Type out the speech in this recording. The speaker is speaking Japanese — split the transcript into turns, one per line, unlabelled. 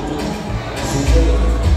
すげえ!